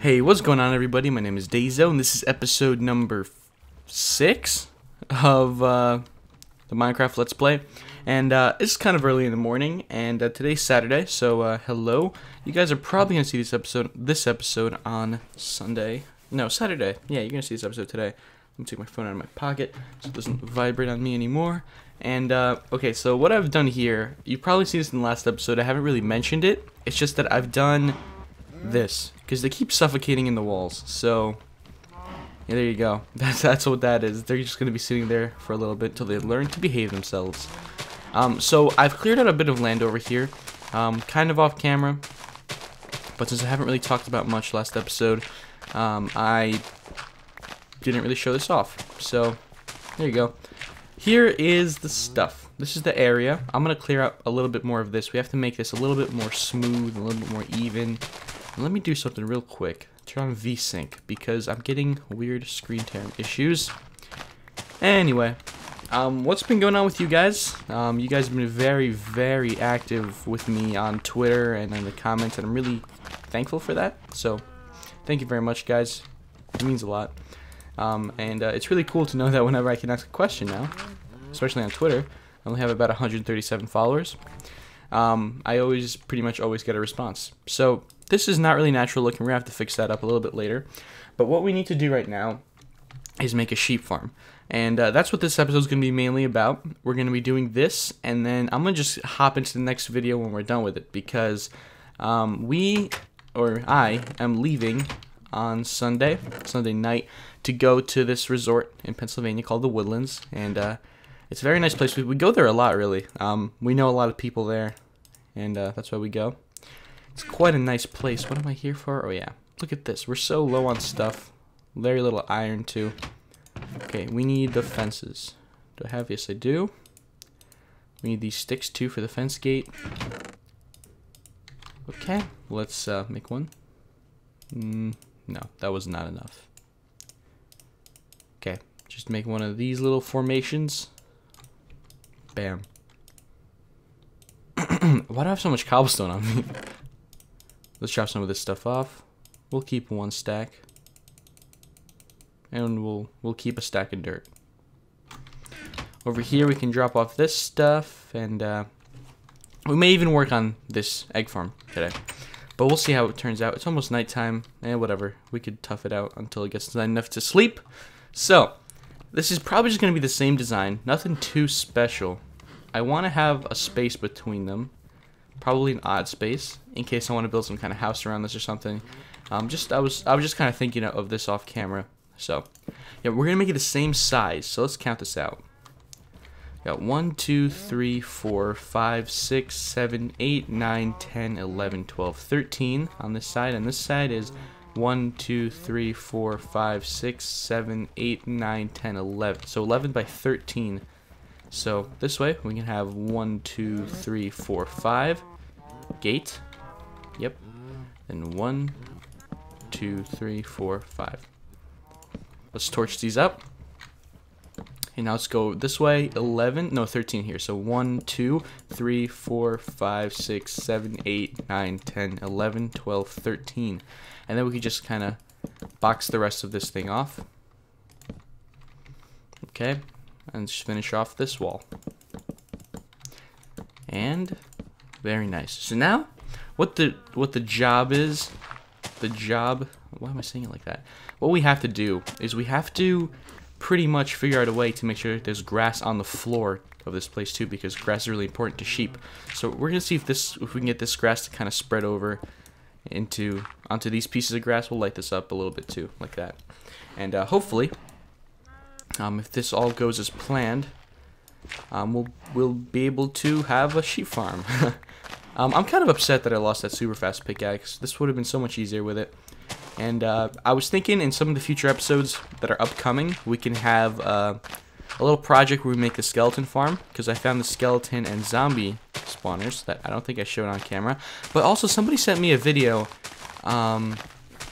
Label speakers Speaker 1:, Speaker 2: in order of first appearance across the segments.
Speaker 1: Hey, what's going on, everybody? My name is Dayzo, and this is episode number six of uh, the Minecraft Let's Play. And uh, it's kind of early in the morning, and uh, today's Saturday, so uh, hello. You guys are probably gonna see this episode, this episode on Sunday. No, Saturday. Yeah, you're gonna see this episode today. Let me take my phone out of my pocket so it doesn't vibrate on me anymore. And uh, okay, so what I've done here, you probably seen this in the last episode. I haven't really mentioned it. It's just that I've done this because they keep suffocating in the walls. So yeah, there you go. That's that's what that is. They're just gonna be sitting there for a little bit until they learn to behave themselves. Um, so I've cleared out a bit of land over here, um, kind of off camera. But since I haven't really talked about much last episode, um, I didn't really show this off. So there you go. Here is the stuff. This is the area. I'm going to clear out a little bit more of this. We have to make this a little bit more smooth, a little bit more even. Let me do something real quick. Turn on VSync because I'm getting weird screen time issues. Anyway, um, what's been going on with you guys? Um, you guys have been very, very active with me on Twitter and in the comments, and I'm really thankful for that. So, thank you very much, guys. It means a lot. Um, and uh, it's really cool to know that whenever I can ask a question now, especially on Twitter, I only have about 137 followers. Um, I always, pretty much always get a response. So this is not really natural looking. We're gonna have to fix that up a little bit later. But what we need to do right now is make a sheep farm. And uh, that's what this episode is going to be mainly about. We're going to be doing this, and then I'm going to just hop into the next video when we're done with it because um, we, or I, am leaving on Sunday, Sunday night, to go to this resort in Pennsylvania called the Woodlands, and uh, it's a very nice place. We, we go there a lot, really. Um, we know a lot of people there, and uh, that's why we go. It's quite a nice place. What am I here for? Oh yeah, look at this. We're so low on stuff. Very little iron too. Okay, we need the fences. Do I have? Yes, I do. We need these sticks too for the fence gate. Okay, let's uh, make one. Mm, no, that was not enough. Okay, just make one of these little formations. Bam. Why do I have so much cobblestone on me? Let's drop some of this stuff off. We'll keep one stack. And we'll we'll keep a stack of dirt. Over here we can drop off this stuff and uh, we may even work on this egg farm today. But we'll see how it turns out. It's almost nighttime. Eh, whatever. We could tough it out until it gets enough to sleep. So, this is probably just going to be the same design. Nothing too special. I want to have a space between them. Probably an odd space. In case I want to build some kind of house around this or something. Um, just I was I was just kind of thinking of this off camera. So, yeah, we're going to make it the same size. So let's count this out. Got 1, 2, 3, 4, 5, 6, 7, 8, 9, 10, 11, 12, 13 on this side. And this side is 1, 2, 3, 4, 5, 6, 7, 8, 9, 10, 11. So 11 by 13. So this way we can have 1, 2, 3, 4, 5. Gate. Yep. And 1, 2, 3, 4, 5. Let's torch these up. And now let's go this way. 11, no, 13 here. So 1, 2, 3, 4, 5, 6, 7, 8, 9, 10, 11, 12, 13. And then we can just kind of box the rest of this thing off. Okay, and just finish off this wall. And very nice. So now, what the what the job is, the job. Why am I saying it like that? What we have to do is we have to pretty much figure out a way to make sure there's grass on the floor of this place too because grass is really important to sheep. So we're gonna see if this if we can get this grass to kind of spread over into onto these pieces of grass. We'll light this up a little bit too, like that. And uh, hopefully, um, if this all goes as planned, um, we'll we'll be able to have a sheep farm. um, I'm kind of upset that I lost that super fast pickaxe. This would have been so much easier with it. And uh, I was thinking in some of the future episodes that are upcoming, we can have uh, a little project where we make the skeleton farm, because I found the skeleton and zombie spawners that I don't think I showed on camera. But also somebody sent me a video, um,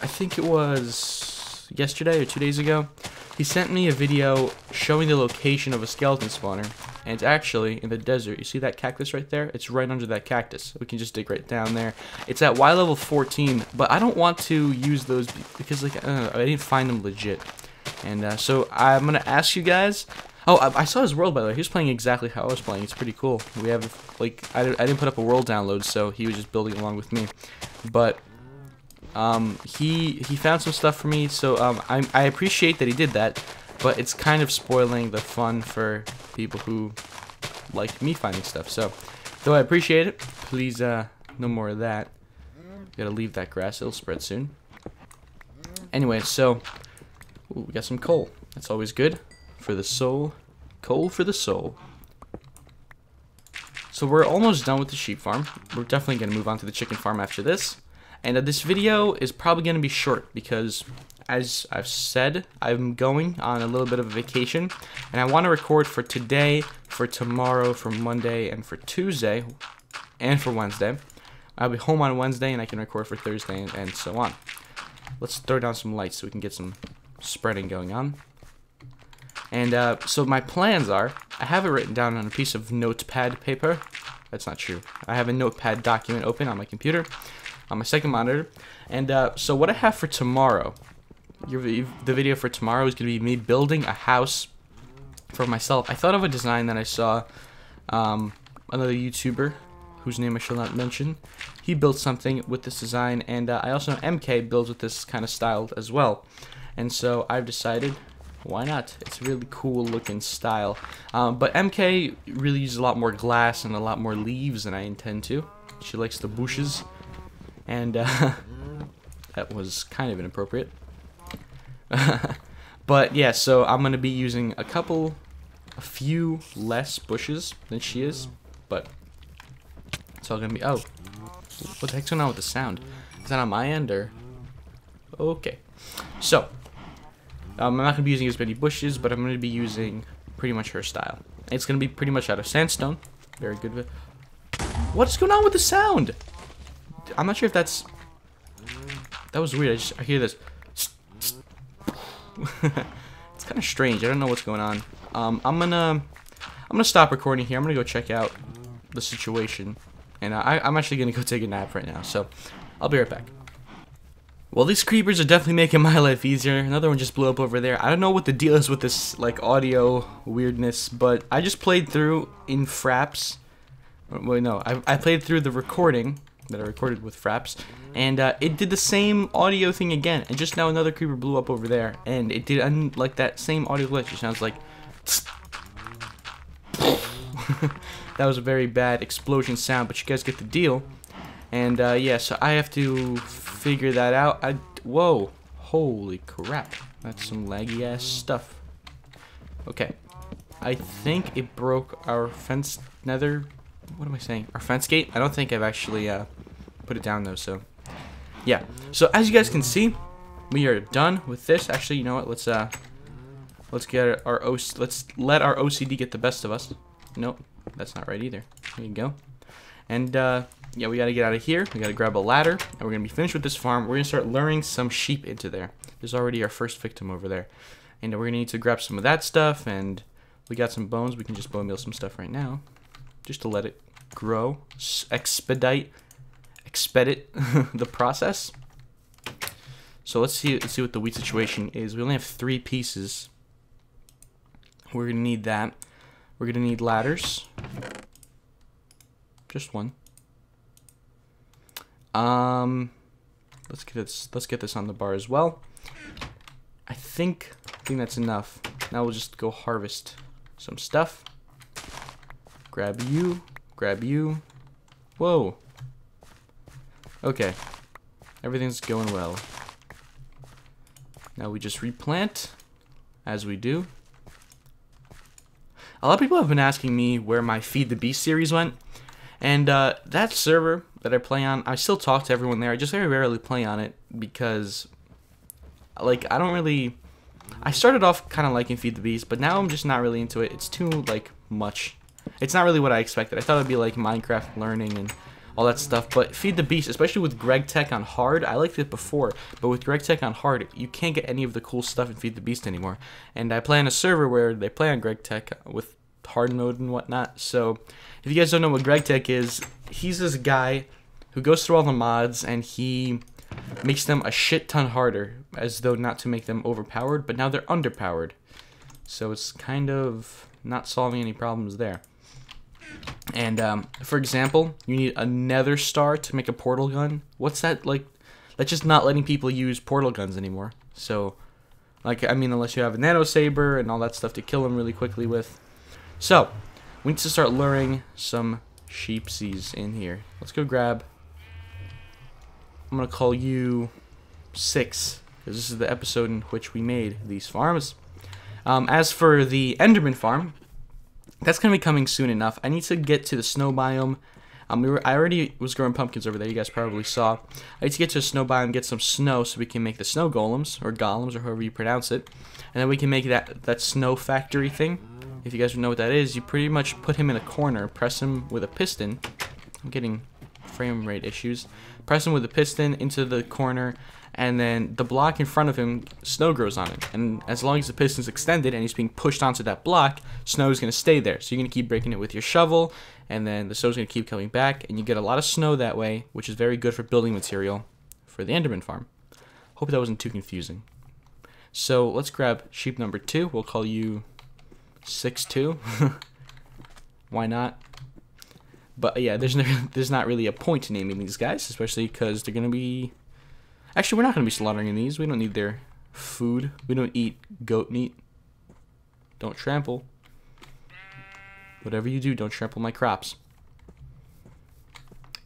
Speaker 1: I think it was yesterday or two days ago. He sent me a video showing the location of a skeleton spawner, and it's actually in the desert. You see that cactus right there? It's right under that cactus. We can just dig right down there. It's at Y level 14, but I don't want to use those because like uh, I didn't find them legit. And uh, so I'm gonna ask you guys. Oh, I, I, saw his world by the way. He was playing exactly how I was playing. It's pretty cool. We have like I, I didn't put up a world download, so he was just building along with me. But um, he he found some stuff for me, so um, I I appreciate that he did that. But it's kind of spoiling the fun for people who like me finding stuff. So, though I appreciate it, please uh, no more of that. Gotta leave that grass; it'll spread soon. Anyway, so ooh, we got some coal. That's always good for the soul. Coal for the soul. So we're almost done with the sheep farm. We're definitely gonna move on to the chicken farm after this. And uh, this video is probably gonna be short because as I've said, I'm going on a little bit of a vacation, and I want to record for today, for tomorrow, for Monday, and for Tuesday, and for Wednesday. I'll be home on Wednesday, and I can record for Thursday, and, and so on. Let's throw down some lights so we can get some spreading going on. And uh, so my plans are, I have it written down on a piece of notepad paper. That's not true. I have a notepad document open on my computer, on my second monitor. And uh, so what I have for tomorrow your, the video for tomorrow is going to be me building a house for myself. I thought of a design that I saw um, another YouTuber whose name I shall not mention. He built something with this design, and uh, I also know MK builds with this kind of style as well. And so I've decided, why not? It's a really cool looking style. Um, but MK really uses a lot more glass and a lot more leaves than I intend to. She likes the bushes, and uh, that was kind of inappropriate. but yeah, so I'm to be using a couple, a few less bushes than she is, but it's all to be, oh, what the heck's going on with the sound? Is that on my end or? Okay, so um, I'm not to be using as many bushes, but I'm to be using pretty much her style. It's to be pretty much out of sandstone. Very good. What's going on with the sound? I'm not sure if that's... That was weird. I, just, I hear this. it's kind of strange. I don't know what's going on. Um, I'm gonna I'm gonna stop recording here. I'm gonna go check out the situation, and I, I'm actually gonna go take a nap right now. So I'll be right back. Well, these creepers are definitely making my life easier. Another one just blew up over there. I don't know what the deal is with this like audio weirdness, but I just played through in Fraps. Wait, no, I, I played through the recording that I recorded with Fraps, and uh, it did the same audio thing again. And just now another creeper blew up over there, and it did like that same audio glitch. It sounds like. that was a very bad explosion sound, but you guys get the deal. And uh, yeah, so I have to figure that out. I whoa, holy crap, that's some laggy ass stuff. Okay, I think it broke our fence nether what am I saying? Our fence gate? I don't think I've actually uh, put it down though, so yeah. So as you guys can see, we are done with this. Actually, you know what? Let's uh, let's get our O. Let's let our OCD get the best of us. Nope, that's not right either. There you go. And uh, yeah, we gotta get out of here. We gotta grab a ladder, and we're gonna be finished with this farm. We're gonna start luring some sheep into there. There's already our first victim over there, and we're gonna need to grab some of that stuff. And we got some bones. We can just bone meal some stuff right now, just to let it grow, expedite expedite the process. So let's see let's see what the wheat situation is. We only have three pieces. We're gonna need that. We're gonna need ladders. Just one. Um let's get this let's get this on the bar as well. I think I think that's enough. Now we'll just go harvest some stuff. Grab you, grab you. Whoa. Okay. Everything's going well. Now we just replant, as we do. A lot of people have been asking me where my Feed the Beast series went. And uh, that server that I play on, I still talk to everyone there. I just very rarely play on it because, like, I don't really... I started off kind of liking Feed the Beast, but now I'm just not really into it. It's too, like, much. It's not really what I expected. I thought it'd be, like, Minecraft learning and all that stuff. But Feed the Beast, especially with GregTech on hard, I liked it before, but with GregTech on hard, you can't get any of the cool stuff in Feed the Beast anymore. And I play on a server where they play on GregTech with hard mode and whatnot. So if you guys don't know what GregTech is, he's this guy who goes through all the mods and he makes them a shit ton harder, as though not to make them overpowered, but now they're underpowered. So it's kind of not solving any problems there. And um, for example, you need a nether star to make a portal gun. What's that like? That's just not letting people use portal guns anymore. So, like, I mean, unless you have a nano saber and all that stuff to kill them really quickly with. So, we need to start luring some sheepsies in here. Let's go grab. I'm gonna call you six because this is the episode in which we made these farms. Um, as for the Enderman farm, that's gonna be coming soon enough. I need to get to the snow biome. Um, we were, I already was growing pumpkins over there. You guys probably saw. I need to get to a snow biome, get some snow, so we can make the snow golems or golems or however you pronounce it, and then we can make that that snow factory thing. If you guys know what that is, you pretty much put him in a corner, press him with a piston. I'm getting frame rate issues. Press him with a piston into the corner, and then the block in front of him, snow grows on it. And as long as the piston's extended and he's being pushed onto that block, snow is going to stay there. So you're going to keep breaking it with your shovel, and then the snow's going to keep coming back, and you get a lot of snow that way, which is very good for building material for the Enderman farm. Hope that wasn't too confusing. So let's grab sheep number two. We'll call you six two. Why not? But yeah, there's there's not really a point to naming these guys, especially because they're gonna be Actually, we're not going to be slaughtering these. We don't need their food. We don't eat goat meat. Don't trample. Whatever you do, don't trample my crops.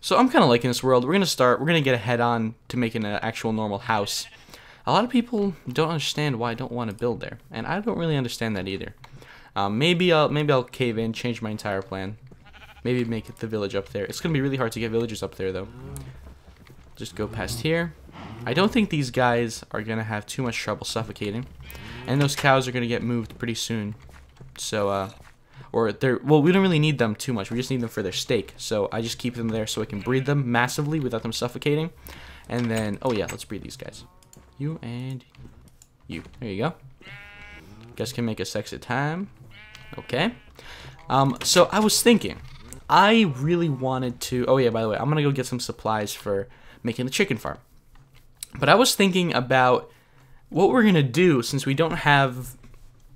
Speaker 1: So I'm kind of liking this world. We're going to start, we're going to get a head on to making an actual normal house. A lot of people don't understand why I don't want to build there. And I don't really understand that either. Um, maybe I'll maybe I'll cave in, change my entire plan. Maybe make it the village up there. It's going to be really hard to get villagers up there, though. Just go past here. I don't think these guys are going to have too much trouble suffocating. And those cows are going to get moved pretty soon. So, uh, or they're, well, we don't really need them too much. We just need them for their steak. So I just keep them there so I can breed them massively without them suffocating. And then, oh yeah, let's breed these guys. You and you. There you go. Guys can make a sex at time. Okay. Um, so I was thinking, I really wanted to, oh yeah, by the way, I'm going to go get some supplies for making the chicken farm. But I was thinking about what we're gonna do since we don't have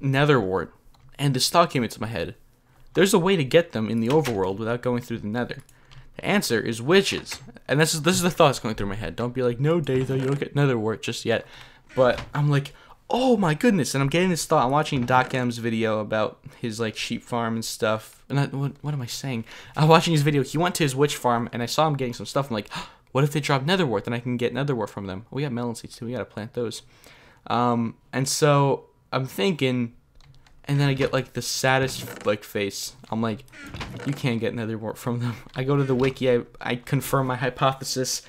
Speaker 1: nether wart, and this thought came into my head. There's a way to get them in the overworld without going through the nether. The answer is witches. And this is this is the thoughts going through my head. Don't be like, no, Dayzo, you don't get nether wart just yet. But I'm like, oh my goodness, and I'm getting this thought. I'm watching Doc M's video about his like sheep farm and stuff. And I, what, what am I saying? I'm watching his video. He went to his witch farm, and I saw him getting some stuff. I'm like, what if they drop nether wart? Then I can get nether wart from them. We got melon seeds too. We gotta plant those. Um, and so I'm thinking, and then I get like the saddest like face. I'm like, you can't get nether wart from them. I go to the wiki. I, I confirm my hypothesis,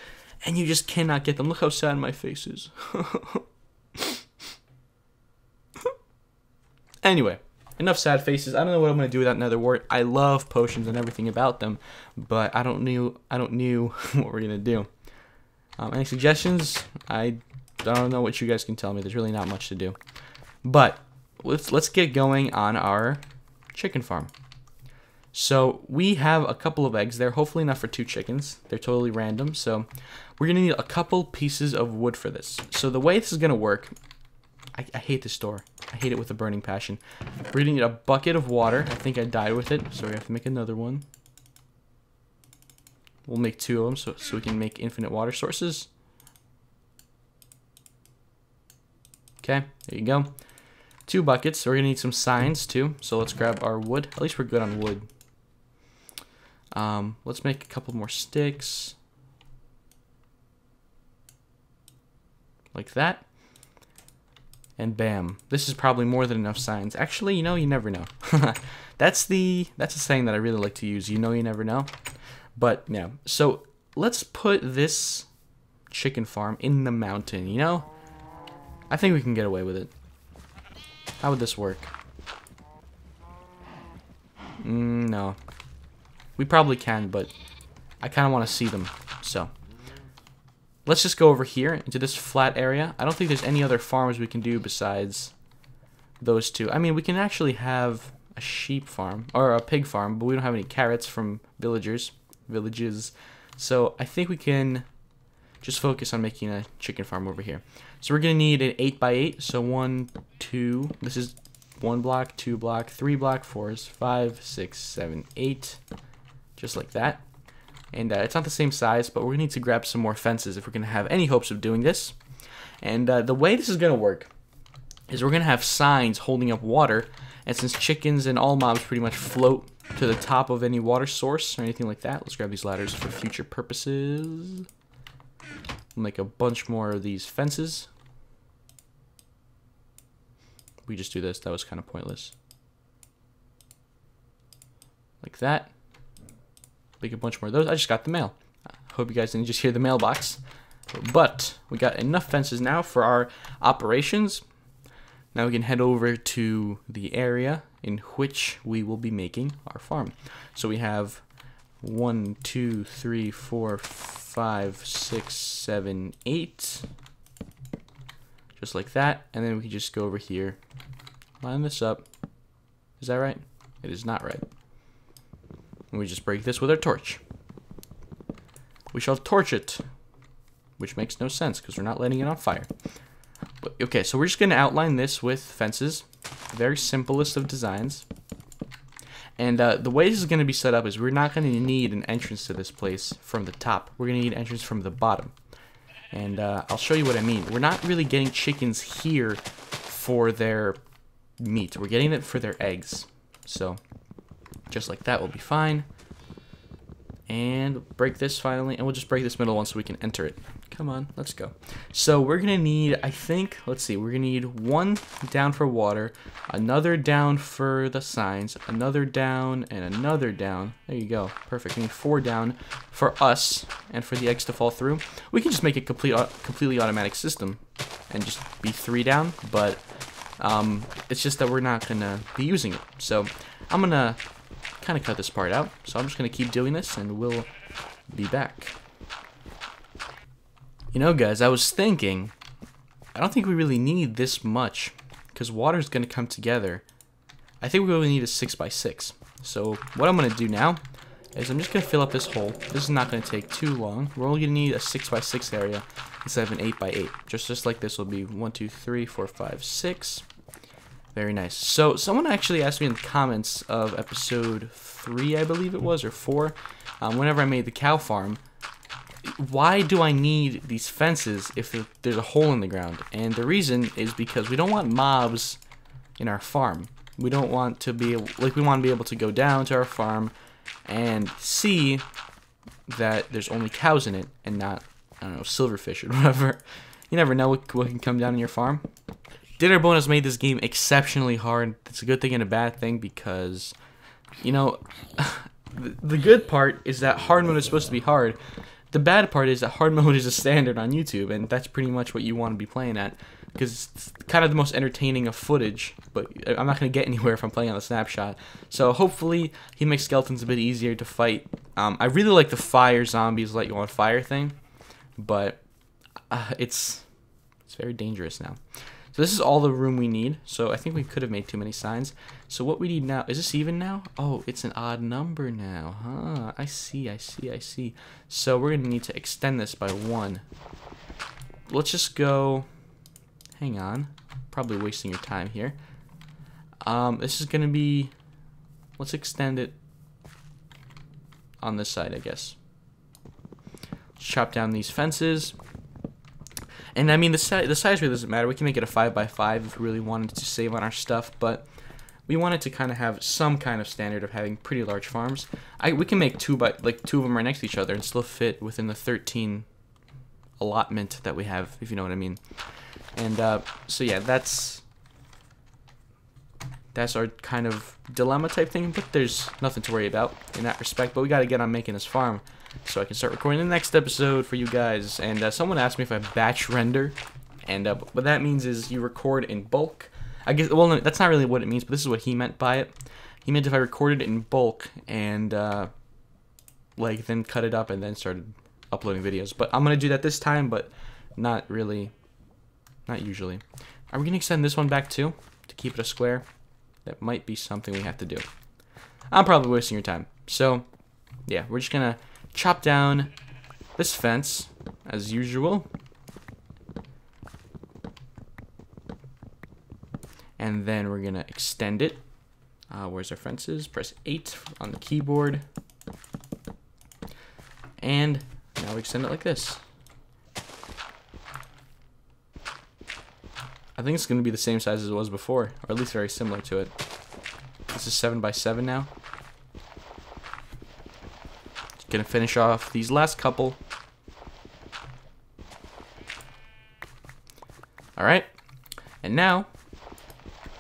Speaker 1: and you just cannot get them. Look how sad my face is. anyway, enough sad faces. I don't know what I'm gonna do without Nether Wart. I love potions and everything about them, but I don't knew I don't knew what we're gonna do. Um, any suggestions? I don't know what you guys can tell me. There's really not much to do, but let's let's get going on our chicken farm. So we have a couple of eggs there, hopefully enough for two chickens. They're totally random, so we're gonna need a couple pieces of wood for this. So the way this is gonna work I, I hate this door. I hate it with a burning passion. We're gonna need a bucket of water. I think I died with it, so we have to make another one. We'll make two of them so, so we can make infinite water sources. Okay, there you go. Two buckets. We're gonna need some signs too. So let's grab our wood. At least we're good on wood. Um, let's make a couple more sticks. Like that. And bam. This is probably more than enough signs. Actually, you know, you never know. that's the that's a saying that I really like to use. You know you never know. But yeah. So let's put this chicken farm in the mountain, you know? I think we can get away with it. How would this work? Mm, no. We probably can, but I kind of want to see them, so... Let's just go over here into this flat area. I don't think there's any other farms we can do besides those two. I mean, we can actually have a sheep farm or a pig farm, but we don't have any carrots from villagers, villages. So I think we can just focus on making a chicken farm over here. So we're gonna need an eight by eight. So one, two. This is one block, two block, three block, fours, five, six, seven, eight, just like that. And uh, it's not the same size, but we're gonna need to grab some more fences if we're gonna have any hopes of doing this. And uh, the way this is gonna work is we're gonna have signs holding up water, and since chickens and all mobs pretty much float to the top of any water source or anything like that, let's grab these ladders for future purposes. We'll make a bunch more of these fences. We just do this, that was kind of pointless. Like that. Make a bunch more of those. I just got the mail. I hope you guys didn't just hear the mailbox. But we got enough fences now for our operations. Now we can head over to the area in which we will be making our farm. So we have one, two, three, four, five, six, seven, eight. Just like that. And then we can just go over here, line this up. Is that right? It is not right. And we just break this with our torch. We shall torch it, which makes no sense because we're not letting it on fire. But, okay, so we're just going to outline this with fences. Very simplest of designs. And uh, the way this is going to be set up is we're not going to need an entrance to this place from the top. We're going to need an entrance from the bottom. And uh, I'll show you what I mean. We're not really getting chickens here for their meat. We're getting it for their eggs. So just like that will be fine. And break this finally, and we'll just break this middle one so we can enter it. Come on, let's go. So we're gonna need, I think, let's see, we're gonna need one down for water, another down for the signs, another down, and another down. There you go, perfect. We need four down for us and for the eggs to fall through. We can just make a complete, completely automatic system and just be three down, but um, it's just that we're not gonna be using it. So I'm gonna kind of cut this part out. So I'm just going to keep doing this and we'll be back. You know, guys, I was thinking, I don't think we really need this much because water is going to come together. I think we really need a 6 by 6 So what I'm going to do now is I'm just going to fill up this hole. This is not going to take too long. We're only going to need a 6 by 6 area instead of an 8 by 8 Just, just like this will be 1, 2, 3, 4, 5, 6. Very nice. So someone actually asked me in the comments of episode three, I believe it was, or four, um, whenever I made the cow farm, why do I need these fences if there's a hole in the ground? And the reason is because we don't want mobs in our farm. We don't want to be able, like we want to be able to go down to our farm and see that there's only cows in it and not I don't know silverfish or whatever. You never know what, what can come down in your farm. Dinnerbone bonus made this game exceptionally hard. It's a good thing and a bad thing because, you know, the good part is that hard mode is supposed to be hard. The bad part is that hard mode is a standard on YouTube, and that's pretty much what you want to be playing at because it's kind of the most entertaining of footage, but I'm not going to get anywhere if I'm playing on the snapshot. So hopefully he makes skeletons a bit easier to fight. Um, I really like the fire zombies let you on fire thing, but uh, it's it's very dangerous now. So this is all the room we need. So I think we could have made too many signs. So what we need now, is this even now? Oh, it's an odd number now, huh? I see, I see, I see. So we're gonna need to extend this by one. Let's just go, hang on, probably wasting your time here. Um, this is gonna be, let's extend it on this side, I guess. Let's chop down these fences. And I mean, the, si the size really doesn't matter. We can make it a 5x5 if we really wanted to save on our stuff, but we wanted to kind of have some kind of standard of having pretty large farms. I We can make two, by, like two of them right next to each other and still fit within the 13 allotment that we have, if you know what I mean. And uh, so yeah, that's that's our kind of dilemma type thing, but there's nothing to worry about in that respect. But we got to get on making this farm so I can start recording the next episode for you guys. And uh, someone asked me if I batch render, and uh, what that means is you record in bulk. I guess well, no, that's not really what it means, but this is what he meant by it. He meant if I recorded in bulk and uh, like then cut it up and then started uploading videos. But I'm gonna do that this time, but not really, not usually. Are we gonna extend this one back too to keep it a square? that might be something we have to do. I'm probably wasting your time. So, yeah, we're just gonna chop down this fence as usual. And then we're gonna extend it. Uh, where's our fences? Press 8 on the keyboard. And now we extend it like this. I think it's to be the same size as it was before, or at least very similar to it. This is 7 by 7 now. Gonna finish off these last couple. Alright. And now,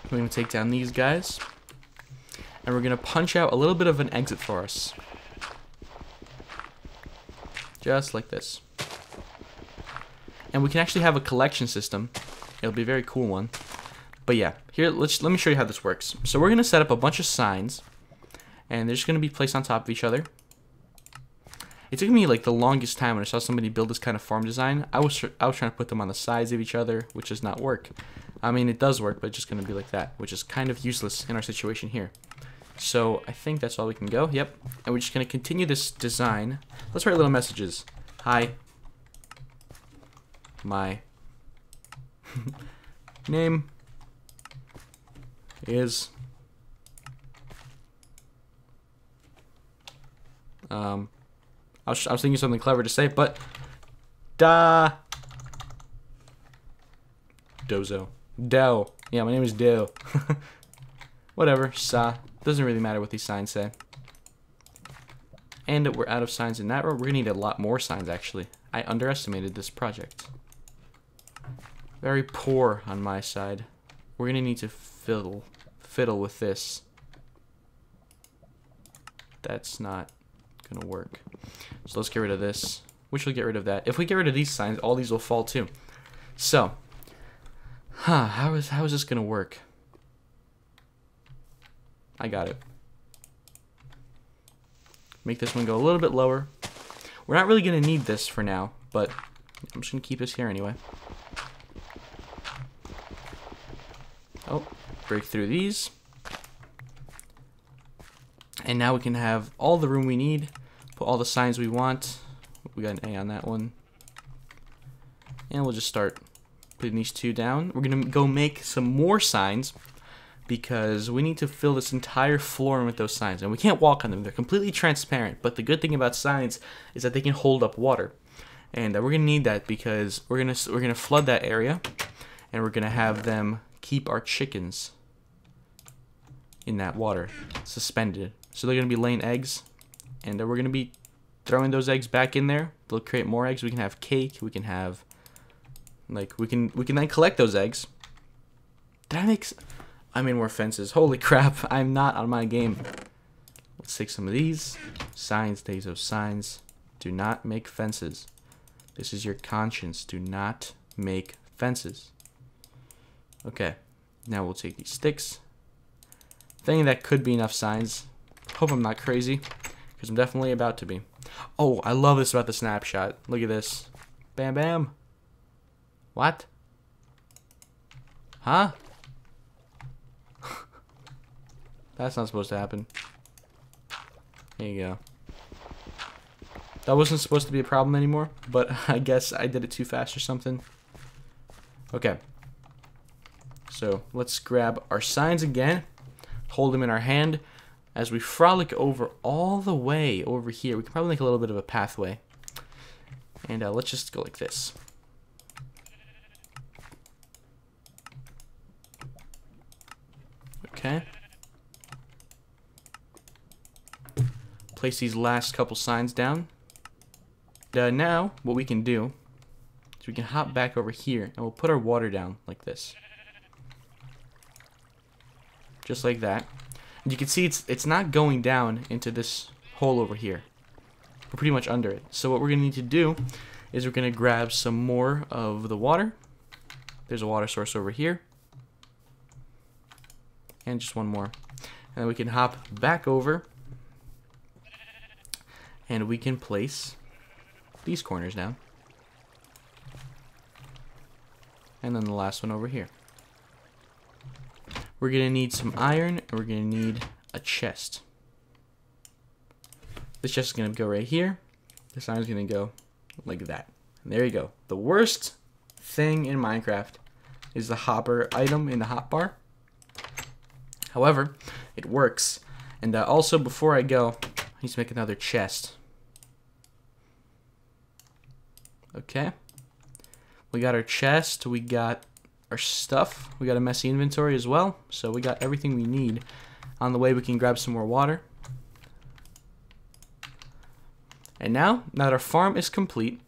Speaker 1: we're to take down these guys. And we're to punch out a little bit of an exit for us. Just like this. And we can actually have a collection system. It'll be a very cool one. But yeah, here let's let me show you how this works. So we're gonna set up a bunch of signs, and they're just gonna be placed on top of each other. It took me like the longest time when I saw somebody build this kind of farm design. I was I was trying to put them on the sides of each other, which does not work. I mean, it does work, but it's just gonna be like that, which is kind of useless in our situation here. So I think that's all we can go. Yep. And we're just gonna continue this design. Let's write little messages. Hi. My name is um I was, I was thinking something clever to say, but da Dayzo. Do. Yeah, my name is Do. Whatever, sa. Doesn't really matter what these signs say. And we're out of signs in that row. We're gonna need a lot more signs, actually. I underestimated this project. Very poor on my side. We're gonna need to fiddle, fiddle with this. That's not gonna work. So let's get rid of this. We should get rid of that. If we get rid of these signs, all these will fall too. So, huh, how is, how is this gonna work? I got it. Make this one go a little bit lower. We're not really gonna need this for now, but I'm just gonna keep this here anyway. Oh, break through these. And now we can have all the room we need, put all the signs we want. We got an A on that one. And we'll just start putting these two down. We're to go make some more signs because we need to fill this entire floor in with those signs. And we can't walk on them. They're completely transparent. But the good thing about signs is that they can hold up water. And uh, we're to need that because we're to we're to flood that area and we're to have them keep our chickens in that water, suspended. So they're going to be laying eggs, and we're going to be throwing those eggs back in there. They'll create more eggs. We can have cake. We can have, like, we can we can then collect those eggs. That makes, I mean, more fences. Holy crap! I'm not on my game. Let's take some of these signs. Days of signs. Do not make fences. This is your conscience. Do not make fences. Okay, now we'll take these sticks. Thinking that could be enough signs. Hope I'm not crazy, because I'm definitely about to be. Oh, I love this about the snapshot. Look at this. Bam, bam. What? Huh? That's not supposed to happen. There you go. That wasn't supposed to be a problem anymore, but I guess I did it too fast or something. Okay, so let's grab our signs again, hold them in our hand as we frolic over all the way over here. We can probably make a little bit of a pathway. And uh, let's just go like this. Okay. Place these last couple signs down. Uh, now, what we can do is we can hop back over here and we'll put our water down like this just like that. You can see it's it's not going down into this hole over here. We're pretty much under it. So what we're going to need to do is we're going to grab some more of the water. There's a water source over here. And just one more. And then we can hop back over. And we can place these corners down. And then the last one over here. We're going to need some iron, and we're going to need a chest. This chest is going to go right here. This iron is going to go like that. And there you go. The worst thing in Minecraft is the hopper item in the hotbar. However, it works. And uh, also, before I go, I need to make another chest. Okay. We got our chest. We got our stuff. We got a messy inventory as well. So we got everything we need. On the way, we can grab some more water. And now, now that our farm is complete,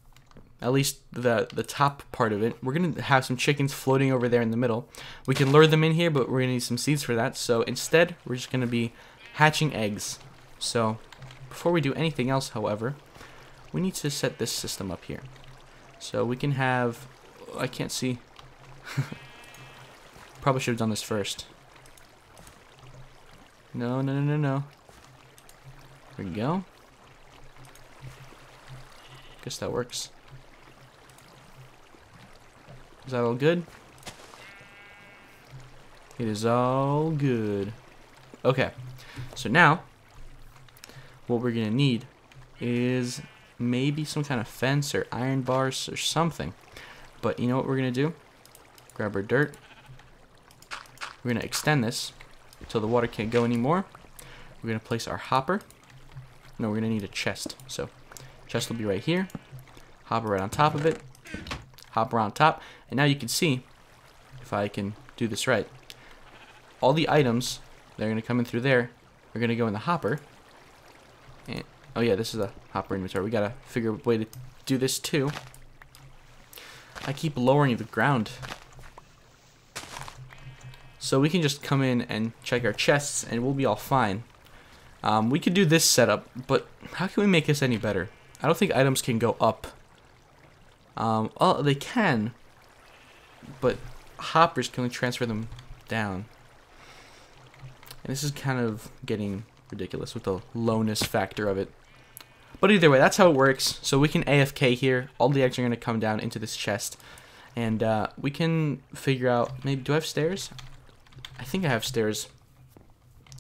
Speaker 1: at least the the top part of it. We're gonna have some chickens floating over there in the middle. We can lure them in here, but we're gonna need some seeds for that. So instead, we're just gonna be hatching eggs. So before we do anything else, however, we need to set this system up here. So we can have, I can't see. Probably should have done this first. No, no, no, no, no. There we go. Guess that works. Is that all good? It is all good. Okay, so now what we're gonna need is maybe some kind of fence or iron bars or something. But you know what we're gonna do? Grab our dirt. We're gonna extend this until the water can't go anymore. We're gonna place our hopper. No, we're gonna need a chest. So chest will be right here. Hopper right on top of it hop around top. And now you can see, if I can do this right, all the items that are going to come in through there are going to go in the hopper. And, oh yeah, this is a hopper inventory. We got to figure a way to do this too. I keep lowering the ground. So we can just come in and check our chests and we'll be all fine. Um, we could do this setup, but how can we make this any better? I don't think items can go up um, well, they can, but hoppers can only transfer them down. And this is kind of getting ridiculous with the lowness factor of it. But either way, that's how it works. So we can AFK here. All the eggs are going to come down into this chest. And uh, we can figure out, maybe, do I have stairs? I think I have stairs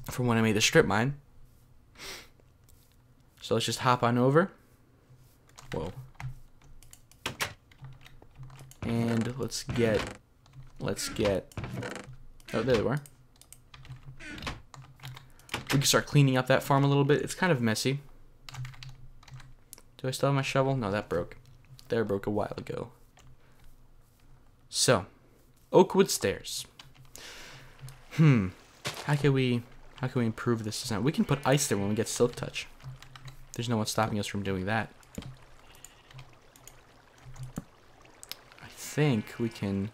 Speaker 1: from when I made the strip mine. So let's just hop on over. Whoa. And let's get, let's get, oh, there they were. We can start cleaning up that farm a little bit. It's kind of messy. Do I still have my shovel? No, that broke. There broke a while ago. So, Oakwood Stairs. Hmm. How can we how can we improve this design? We can put ice there when we get Silk Touch. There's no one stopping us from doing that. I think we can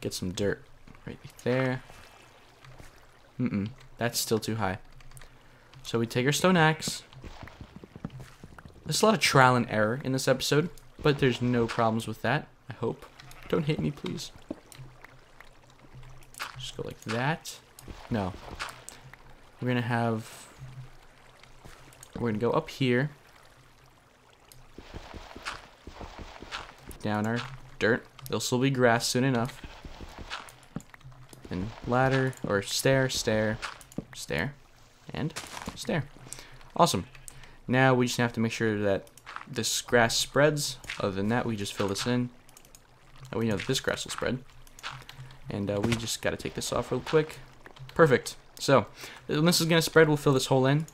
Speaker 1: get some dirt right there. Mm-mm, that's still too high. So we take our stone axe. There's a lot of trial and error in this episode, but there's no problems with that, I hope. Don't hit me, please. Go like that. No. We're gonna have... We're gonna go up here. down our dirt. There'll still be grass soon enough. And ladder, or stair, stair, stair, and stair. Awesome. Now we just have to make sure that this grass spreads. Other than that, we just fill this in. And we know that this grass will spread. And uh, we just got to take this off real quick. Perfect. So, when this is going to spread, we'll fill this hole in.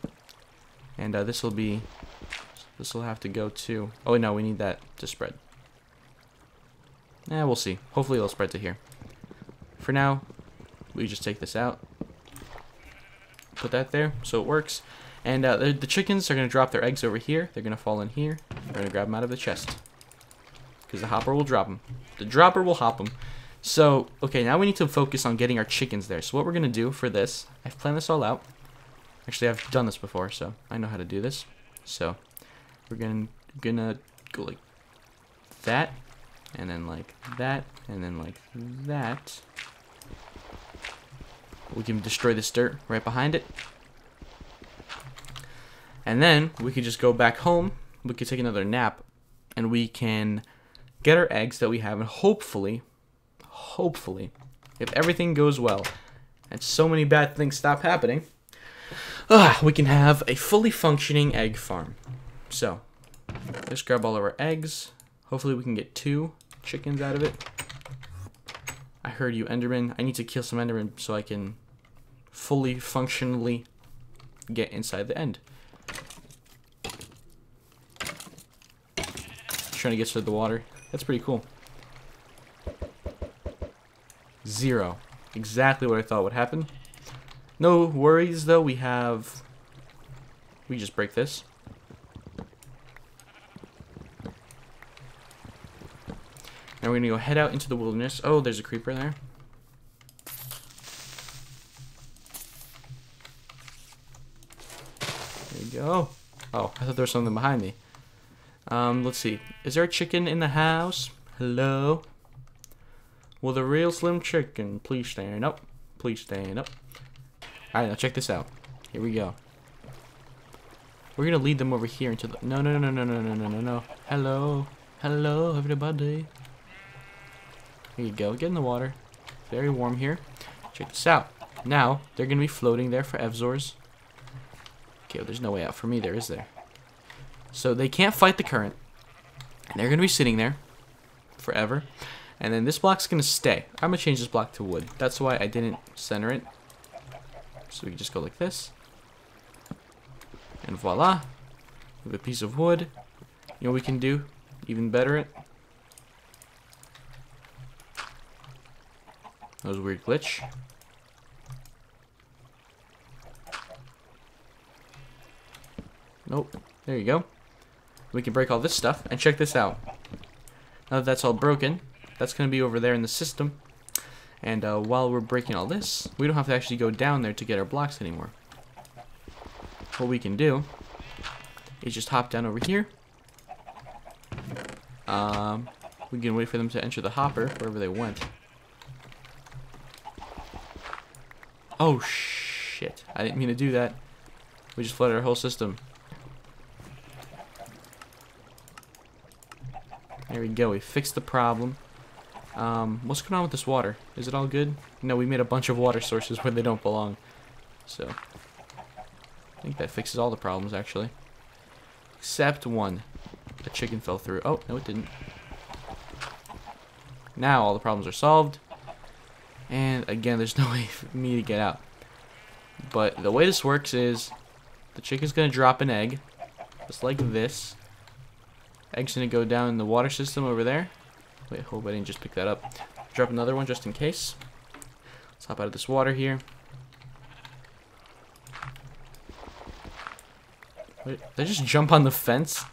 Speaker 1: And uh, this will be... This will have to go to... Oh, no, we need that to spread. Eh, we'll see. Hopefully it'll spread to here. For now, we just take this out. Put that there so it works. And uh, the, the, chickens are going to drop their eggs over here. They're going to fall in here. We're going to grab them out of the chest. Because the hopper will drop them. The dropper will hop them. So, okay, now we need to focus on getting our chickens there. So what we're going to do for this, I've planned this all out. Actually, I've done this before, so I know how to do this. So, we're going to gonna go like that and then like that, and then like that. We can destroy this dirt right behind it. And then we can just go back home. We can take another nap, and we can get our eggs that we have, and hopefully, hopefully, if everything goes well, and so many bad things stop happening, ah, we can have a fully functioning egg farm. So, let's grab all of our eggs. Hopefully we can get two chickens out of it. I heard you, Enderman. I need to kill some Enderman so I can fully functionally get inside the end. Trying to get to the water. That's pretty cool. Zero. Exactly what I thought would happen. No worries, though. We have... We just break this. Now we're going to go head out into the wilderness. Oh, there's a creeper there. There you go. Oh, I thought there was something behind me. Um, let's see. Is there a chicken in the house? Hello? Will the real Slim Chicken please stand up? Please stand up. Alright, now check this out. Here we go. We're gonna lead them over here into the... No, no, no, no, no, no, no, no, no. Hello. Hello, everybody. Here you go. Get in the water. Very warm here. Check this out. Now, they're gonna be floating there for Evzors. Okay, well, there's no way out for me there, is there? So they can't fight the current. And they're to be sitting there forever. And then this block's going to stay. I'm going to change this block to wood. That's why I didn't center it. So we can just go like this. And voila. We have a piece of wood. You know we can do? Even better it. That was a weird glitch. Nope. There you go. We can break all this stuff, and check this out. Now that that's all broken, that's going to be over there in the system. And uh, while we're breaking all this, we don't have to actually go down there to get our blocks anymore. What we can do is just hop down over here. Um, we can wait for them to enter the hopper, wherever they went. Oh, shit. I didn't mean to do that. We just flooded our whole system. There we go. We fixed the problem. Um, what's going on with this water? Is it all good? No, we made a bunch of water sources where they don't belong. So, I think that fixes all the problems, actually. Except one. A chicken fell through. Oh, no it didn't. Now all the problems are solved. And again, there's no way for me to get out. But the way this works is the chicken's going to drop an egg. Just like this. Egg's gonna go down in the water system over there. Wait, hope I didn't just pick that up. Drop another one just in case. Let's hop out of this water here. Wait, did I just jump on the fence?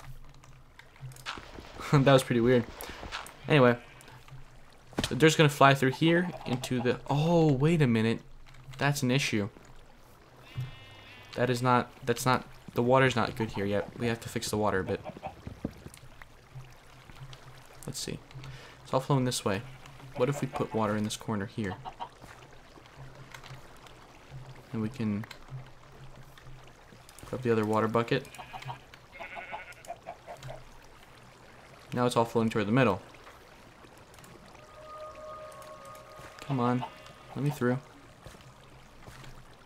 Speaker 1: that was pretty weird. Anyway, the dirt's gonna fly through here into the... Oh, wait a minute. That's an issue. That is not... That's not... The water's not good here yet. We have to fix the water a bit. Let's see. It's all flowing this way. What if we put water in this corner here? And we can grab the other water bucket. Now it's all flowing toward the middle. Come on. Let me through.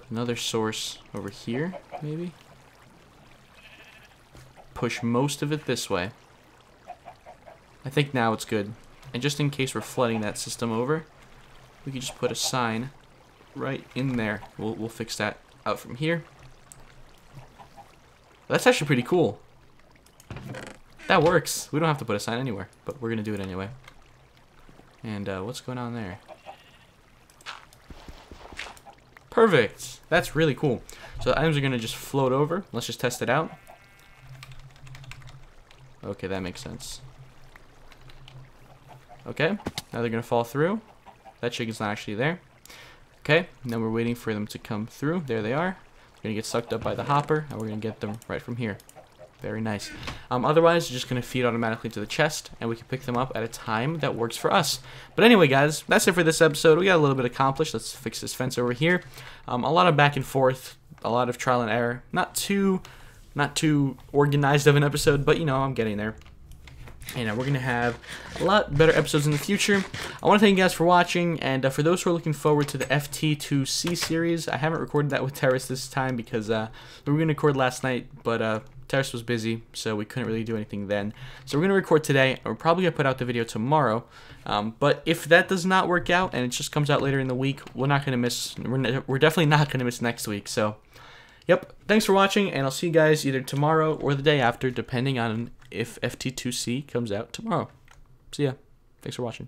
Speaker 1: Another source over here, maybe? Push most of it this way. I think now it's good. And just in case we're flooding that system over, we can just put a sign right in there. We'll, we'll fix that out from here. That's actually pretty cool. That works. We don't have to put a sign anywhere, but we're going to do it anyway. And uh, what's going on there? Perfect. That's really cool. So the items are going to just float over. Let's just test it out. Okay, that makes sense. Okay, now they're to fall through. That chicken's not actually there. Okay, now we're waiting for them to come through. There they are. They're to get sucked up by the hopper, and we're to get them right from here. Very nice. Um, otherwise, just going to feed automatically to the chest, and we can pick them up at a time that works for us. But anyway, guys, that's it for this episode. We got a little bit accomplished. Let's fix this fence over here. Um, a lot of back and forth, a lot of trial and error. Not too, not too organized of an episode, but you know, I'm getting there. And we're gonna have a lot better episodes in the future. I want to thank you guys for watching, and uh, for those who are looking forward to the FT2C series, I haven't recorded that with Terrace this time because uh, we were gonna record last night, but uh, Terrace was busy, so we couldn't really do anything then. So we're gonna record today, and we're probably gonna put out the video tomorrow. Um, but if that does not work out and it just comes out later in the week, we're not gonna miss. We're, we're definitely not gonna miss next week. So. Yep. Thanks for watching, and I'll see you guys either tomorrow or the day after, depending on if FT2C comes out tomorrow. See ya. Thanks for watching.